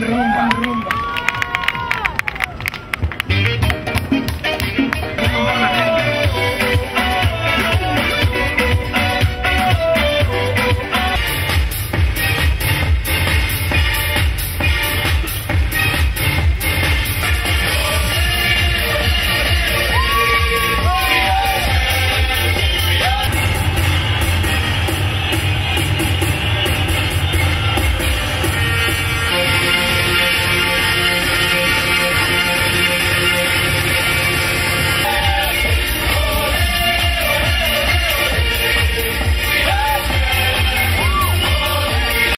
rumba, rumba.